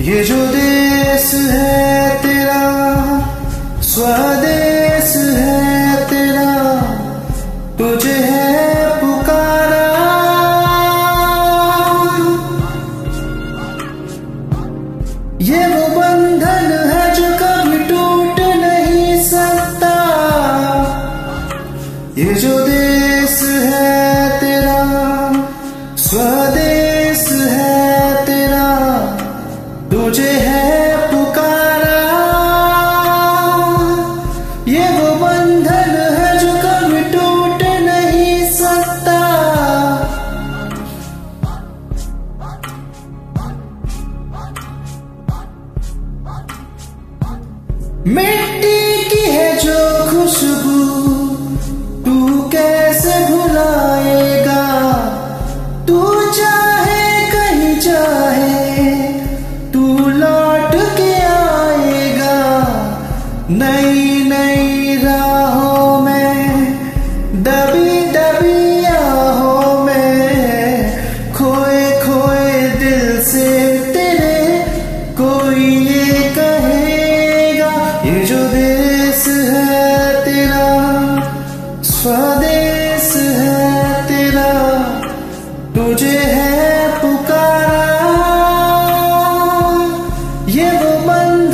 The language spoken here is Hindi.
ये जो देश है तेरा, स्वदेश है तेरा, तुझे है पुकारा। ये वो बंधन है जो कभी टूट नहीं सकता। ये जो देश है तेरा, स्वदेश मिट्टी की है जो खुशबू, तू कैसे भुलाएगा? तू चाहे कहीं चाहे, तू लौट के आएगा। नहीं 我们